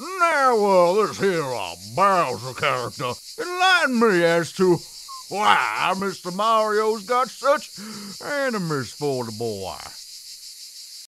Now, uh, well, this here a Bowser character, enlighten me as to why Mr. Mario's got such enemies for the boy.